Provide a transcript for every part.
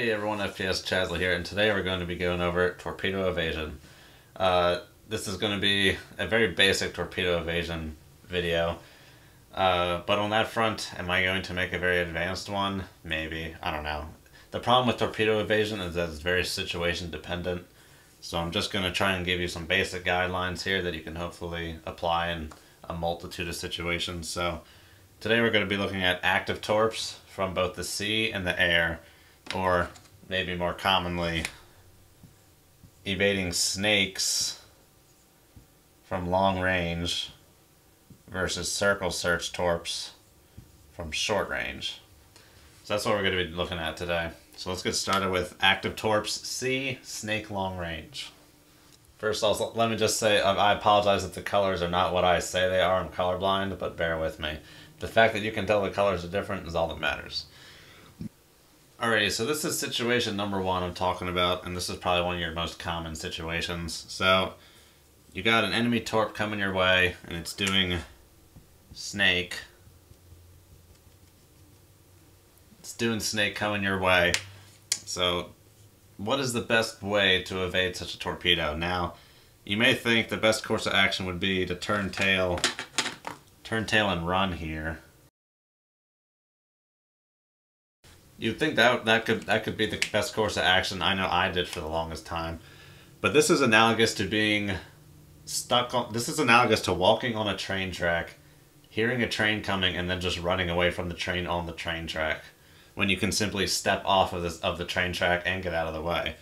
Hey everyone, FPS Chazly here, and today we're going to be going over torpedo evasion. Uh, this is going to be a very basic torpedo evasion video, uh, but on that front, am I going to make a very advanced one? Maybe, I don't know. The problem with torpedo evasion is that it's very situation dependent, so I'm just going to try and give you some basic guidelines here that you can hopefully apply in a multitude of situations. So today we're going to be looking at active torps from both the sea and the air or maybe more commonly, evading snakes from long range versus circle search torps from short range. So that's what we're going to be looking at today. So let's get started with active torps C, snake long range. First, also, let me just say I apologize if the colors are not what I say they are. I'm colorblind, but bear with me. The fact that you can tell the colors are different is all that matters. Alrighty, so this is situation number one I'm talking about, and this is probably one of your most common situations. So, you got an enemy torp coming your way, and it's doing snake. It's doing snake coming your way. So, what is the best way to evade such a torpedo? Now, you may think the best course of action would be to turn tail, turn tail and run here. You'd think that that could that could be the best course of action. I know I did for the longest time, but this is analogous to being stuck on. This is analogous to walking on a train track, hearing a train coming, and then just running away from the train on the train track, when you can simply step off of this of the train track and get out of the way.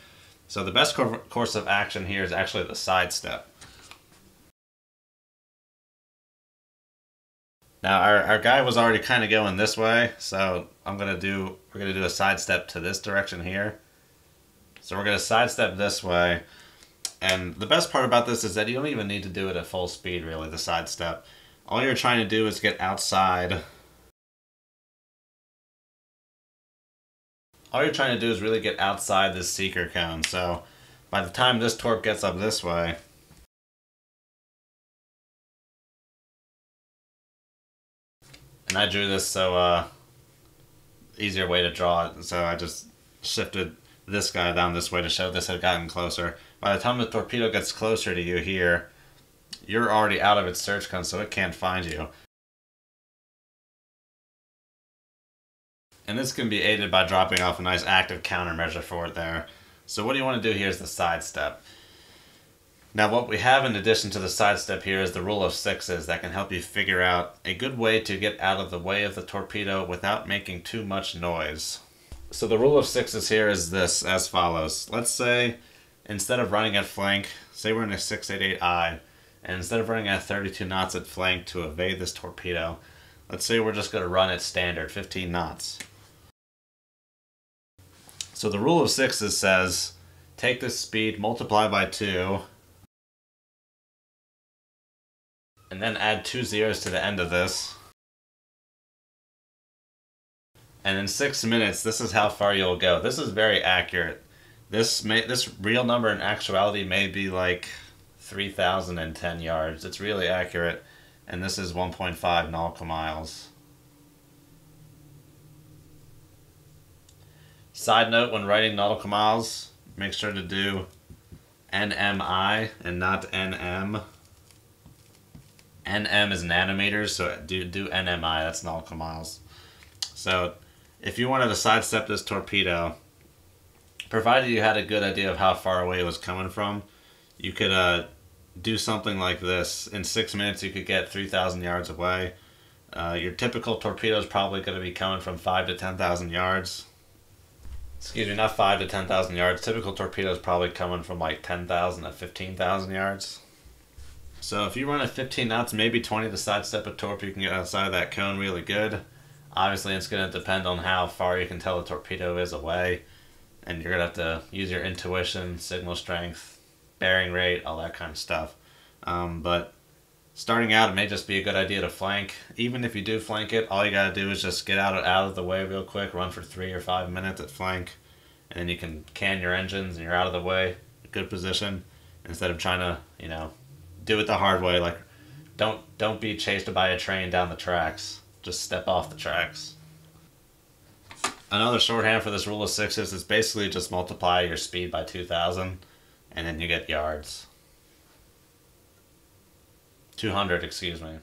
So the best course of action here is actually the sidestep. Now our, our guy was already kind of going this way, so I'm gonna do we're gonna do a sidestep to this direction here. So we're gonna sidestep this way, and the best part about this is that you don't even need to do it at full speed really. The sidestep, all you're trying to do is get outside. All you're trying to do is really get outside this seeker cone. So by the time this torp gets up this way, And I drew this so uh, easier way to draw it, so I just shifted this guy down this way to show this had gotten closer. By the time the torpedo gets closer to you here, you're already out of its search cone, so it can't find you. And this can be aided by dropping off a nice active countermeasure for it there. So what do you want to do here is the sidestep. Now what we have in addition to the sidestep here is the rule of sixes that can help you figure out a good way to get out of the way of the torpedo without making too much noise. So the rule of sixes here is this as follows. Let's say instead of running at flank, say we're in a 688I, and instead of running at 32 knots at flank to evade this torpedo, let's say we're just going to run at standard 15 knots. So the rule of sixes says take this speed, multiply by 2, and then add two zeros to the end of this. And in six minutes, this is how far you'll go. This is very accurate. This may this real number in actuality may be like 3,010 yards. It's really accurate. And this is 1.5 nautical miles. Side note, when writing nautical miles, make sure to do NMI and not NM. NM is nanometers, so do do NMI, that's nautical miles. So if you wanted to sidestep this torpedo, provided you had a good idea of how far away it was coming from, you could uh, do something like this. In six minutes, you could get 3,000 yards away. Uh, your typical torpedo is probably going to be coming from 5 to 10,000 yards. Excuse me, not 5 to 10,000 yards. Typical torpedo is probably coming from like 10,000 to 15,000 yards. So if you run at 15 knots, maybe 20 to sidestep a torp, you can get outside of that cone really good. Obviously, it's going to depend on how far you can tell the torpedo is away. And you're going to have to use your intuition, signal strength, bearing rate, all that kind of stuff. Um, but starting out, it may just be a good idea to flank. Even if you do flank it, all you got to do is just get out of, out of the way real quick, run for three or five minutes at flank. And then you can can your engines and you're out of the way, good position, instead of trying to, you know, do it the hard way. Like, don't don't be chased by a train down the tracks. Just step off the tracks. another shorthand for this rule of sixes is basically just multiply your speed by 2,000 and then you get yards. 200, excuse me.